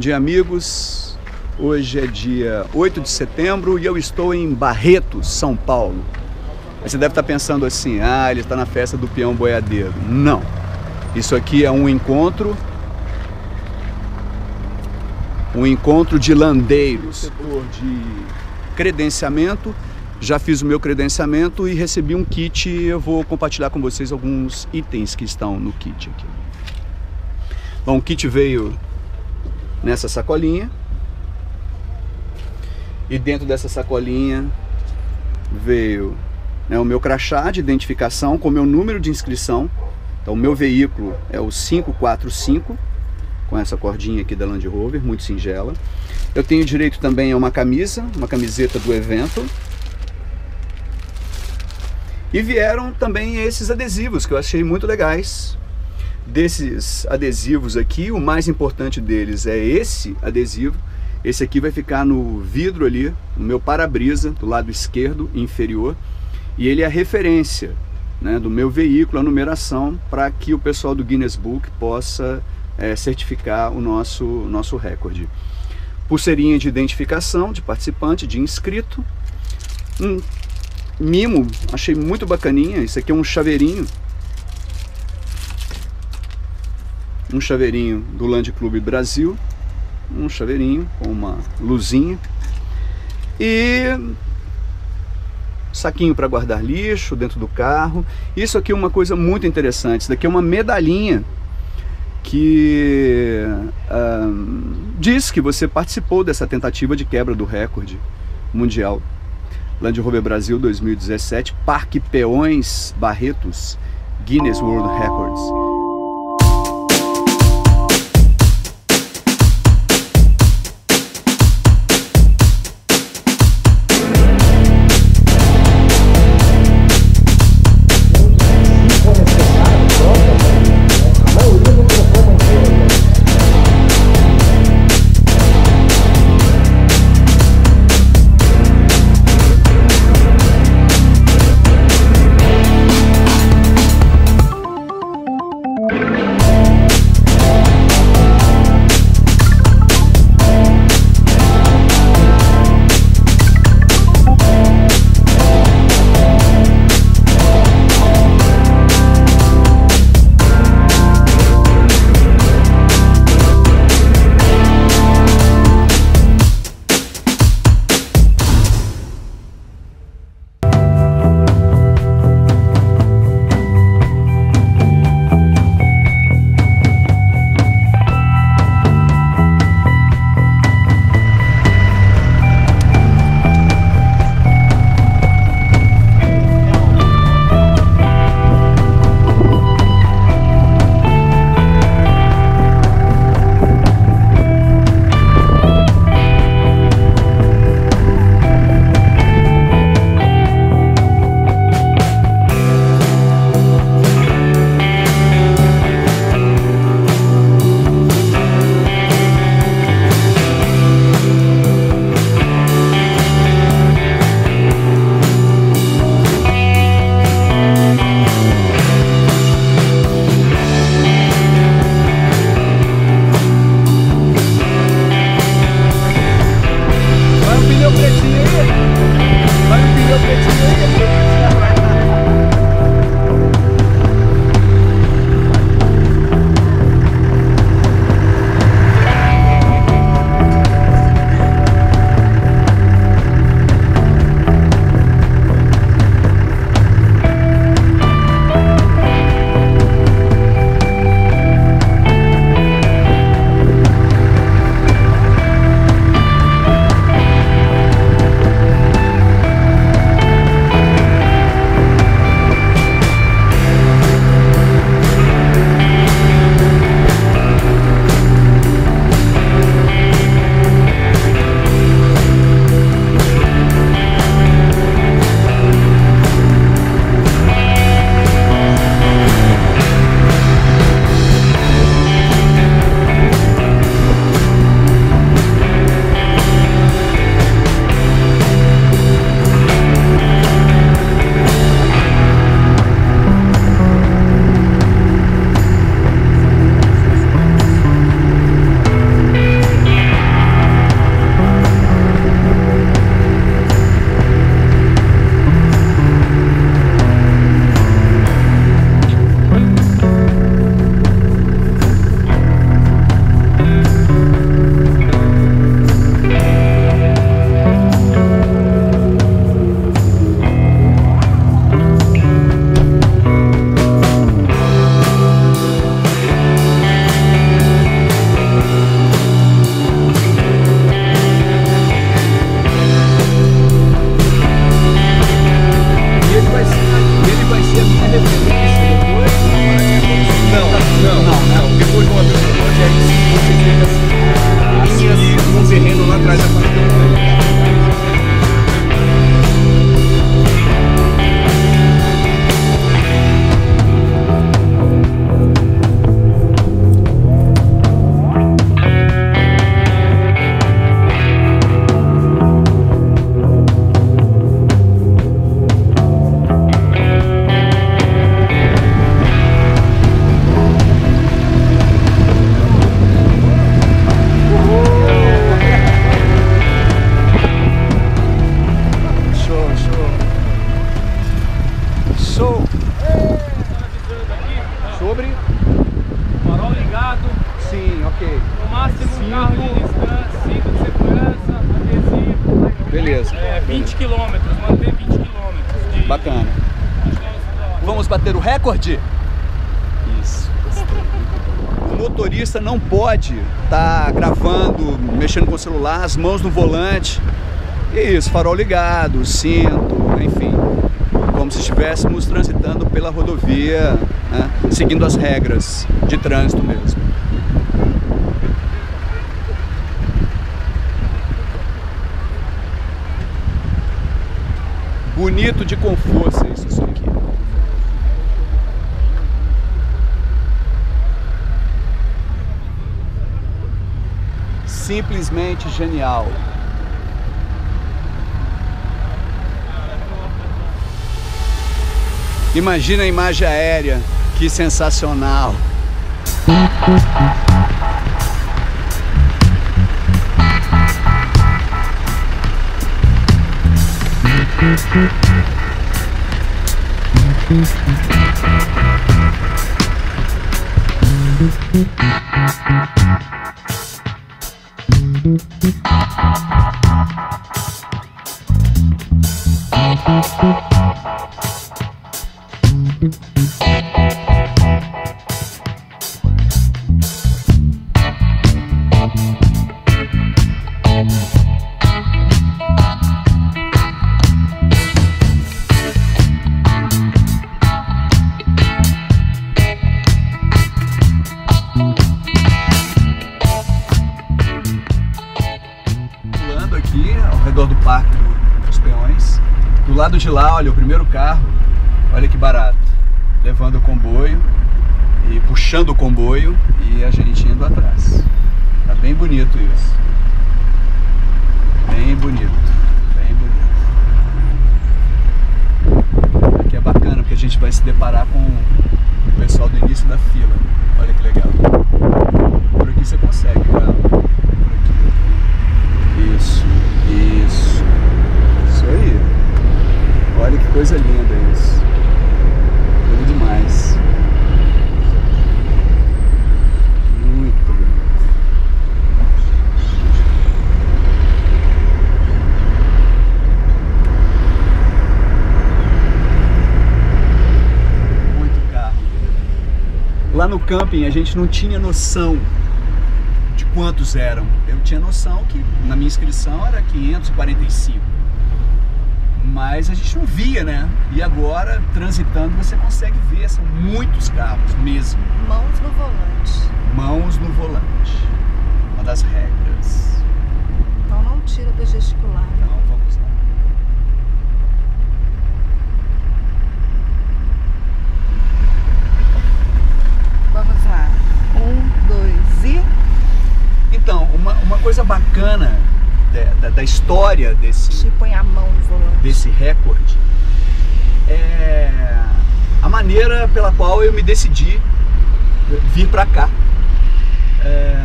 dia, amigos. Hoje é dia 8 de setembro e eu estou em Barretos, São Paulo. Você deve estar pensando assim: ah, ele está na festa do peão boiadeiro. Não. Isso aqui é um encontro. Um encontro de landeiros, setor de credenciamento. Já fiz o meu credenciamento e recebi um kit. Eu vou compartilhar com vocês alguns itens que estão no kit aqui. Bom, o kit veio nessa sacolinha. E dentro dessa sacolinha veio né, o meu crachá de identificação com o meu número de inscrição. Então, o meu veículo é o 545, com essa cordinha aqui da Land Rover, muito singela. Eu tenho direito também a uma camisa, uma camiseta do evento. E vieram também esses adesivos que eu achei muito legais desses adesivos aqui, o mais importante deles é esse adesivo. Esse aqui vai ficar no vidro ali, no meu para-brisa, do lado esquerdo inferior. E ele é a referência né, do meu veículo, a numeração, para que o pessoal do Guinness Book possa é, certificar o nosso, nosso recorde. Pulseirinha de identificação de participante, de inscrito. Um mimo, achei muito bacaninha. Isso aqui é um chaveirinho um chaveirinho do Land Club Brasil, um chaveirinho com uma luzinha e saquinho para guardar lixo dentro do carro. Isso aqui é uma coisa muito interessante. Isso daqui é uma medalhinha que diz que você participou dessa tentativa de quebra do recorde mundial. Land Rover Brasil 2017, Parque Peões Barretos, Guinness World Records. Vamos bater o recorde? Isso. O motorista não pode estar tá gravando, mexendo com o celular, as mãos no volante. Isso, farol ligado, cinto, enfim. Como se estivéssemos transitando pela rodovia, né, seguindo as regras de trânsito mesmo. Bonito de isso, isso aqui. Simplesmente genial. Imagina a imagem aérea, que sensacional. Lado de lá, olha, o primeiro carro, olha que barato. Levando o comboio e puxando o comboio e a gente indo atrás. Tá bem bonito isso. Bem bonito. Aqui é bacana porque a gente vai se deparar com o pessoal do início da fila. Olha que legal. Por aqui você consegue, cara. Por aqui. Isso. Isso. Isso aí. Olha que coisa linda isso. Lindo demais. Muito bonito. Muito carro. Lá no camping a gente não tinha noção de quantos eram. Eu tinha noção que na minha inscrição era 545 mas a gente não via, né? E agora, transitando, você consegue ver, são muitos carros mesmo. Mãos no volante. Mãos no volante. Uma das regras. Então não tira do gesticular. Não, vamos lá. Vamos lá. Um, dois e. Então, uma, uma coisa bacana da, da, história desse, põe a mão no volante. desse recorde é a maneira pela qual eu me decidi vir para cá. É,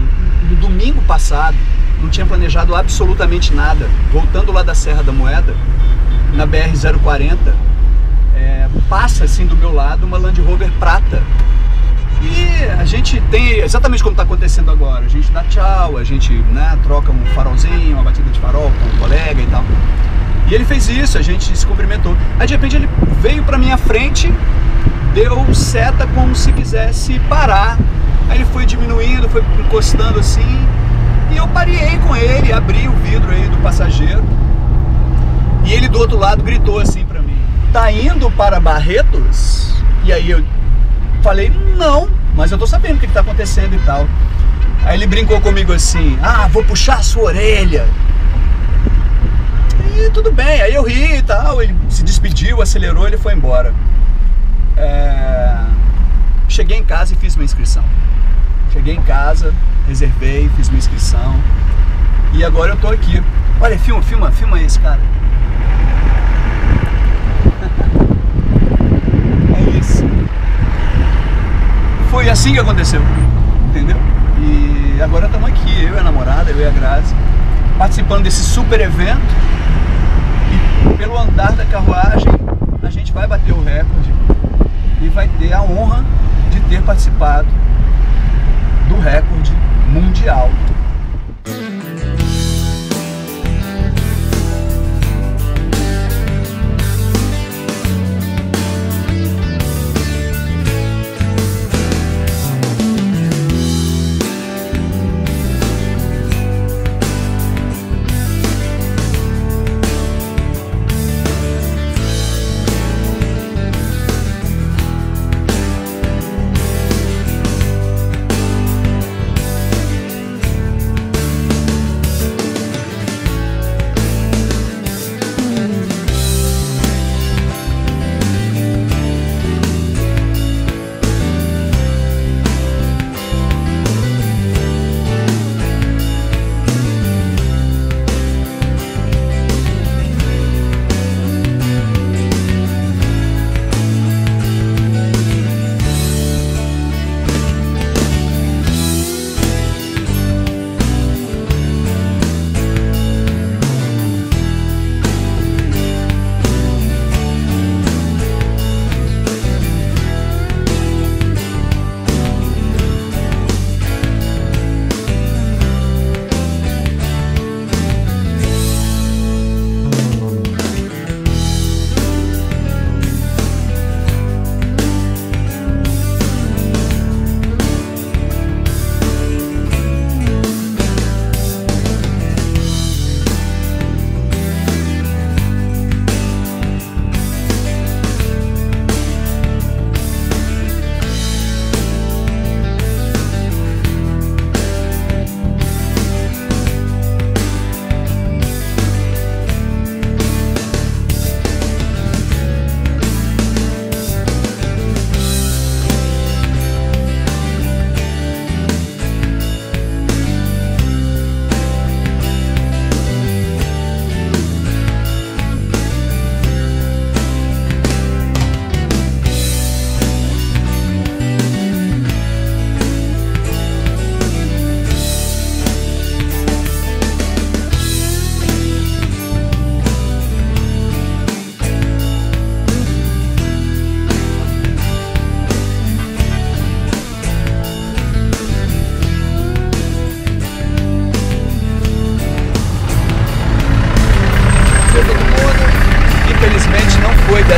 no domingo passado, não tinha planejado absolutamente nada. Voltando lá da Serra da Moeda, na BR-040, é, passa assim do meu lado uma Land Rover prata e a gente tem exatamente como está acontecendo agora. A gente dá tchau, a gente né, troca um farolzinho, uma batida de farol com um colega e tal. E ele fez isso, a gente se cumprimentou. Aí de repente ele veio para minha frente, deu seta como se quisesse parar. Aí ele foi diminuindo, foi encostando assim. E eu parei com ele, abri o vidro aí do passageiro. E ele do outro lado gritou assim para mim: "Tá indo para Barretos?" E aí eu falei, não, mas eu tô sabendo o que, que tá acontecendo e tal. Aí ele brincou comigo assim, ah, vou puxar a sua orelha. E tudo bem, aí eu ri e tal, ele se despediu, acelerou, ele foi embora. É... Cheguei em casa e fiz minha inscrição. Cheguei em casa, reservei, fiz minha inscrição. E agora eu tô aqui. Olha, filma, filma, filma esse cara. é isso foi assim que aconteceu, entendeu? E agora estamos aqui, eu e a namorada, eu e a Grazi, participando desse super evento. E pelo andar da carruagem, a gente vai bater o recorde e vai ter a honra de ter participado do recorde mundial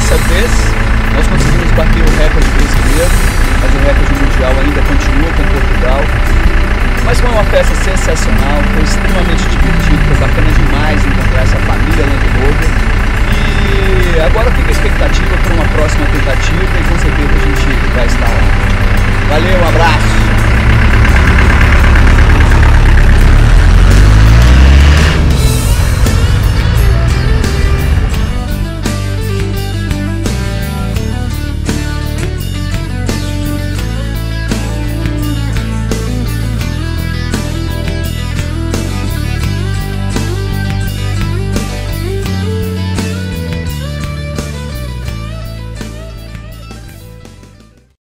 dessa vez nós conseguimos bater o recorde brasileiro, mas o recorde mundial ainda continua com Portugal. Mas foi uma peça sensacional, foi extremamente divertido, foi bacana demais encontrar essa família Land Rover. E agora fica a expectativa para uma próxima tentativa e com certeza a gente vai estar lá.